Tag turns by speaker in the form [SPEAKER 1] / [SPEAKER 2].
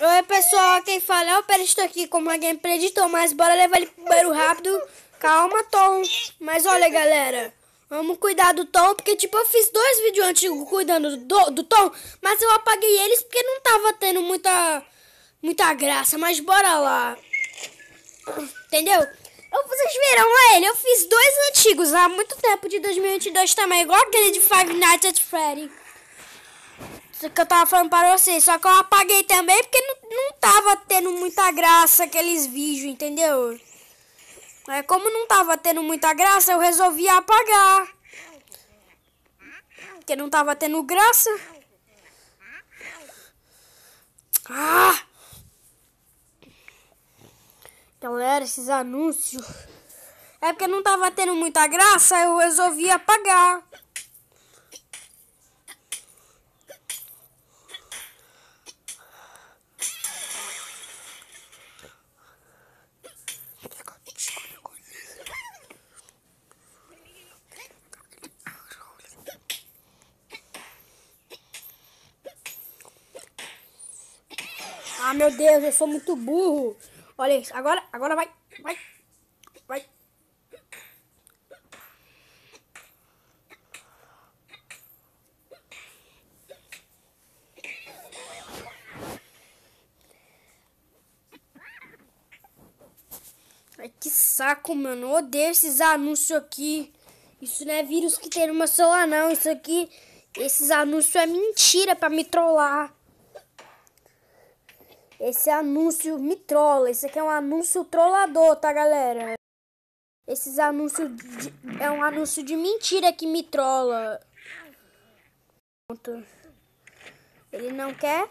[SPEAKER 1] Oi pessoal, quem fala é o Peristo aqui com uma gameplay de Tom, mas bora levar ele pro banheiro rápido. Calma, Tom. Mas olha, galera, vamos cuidar do Tom, porque tipo, eu fiz dois vídeos antigos cuidando do, do Tom, mas eu apaguei eles porque não tava tendo muita, muita graça, mas bora lá. Entendeu? Eu, vocês viram lá ele, eu fiz dois antigos há muito tempo, de 2022 também, igual aquele de Five Nights at Freddy. Isso que eu tava falando para vocês. Só que eu apaguei também porque não, não tava tendo muita graça aqueles vídeos, entendeu? É, como não tava tendo muita graça, eu resolvi apagar. Porque não tava tendo graça. Ah! Galera, esses anúncios. É porque não tava tendo muita graça, eu resolvi apagar. Ah, meu Deus, eu sou muito burro. Olha isso. Agora, agora vai. Vai. Vai. Ai, que saco, mano. Eu odeio esses anúncios aqui. Isso não é vírus que tem no meu celular, não. Isso aqui, esses anúncios é mentira pra me trollar. Esse anúncio me trola. Esse aqui é um anúncio trollador, tá, galera? Esses anúncios de, é um anúncio de mentira que me trola. Ele não quer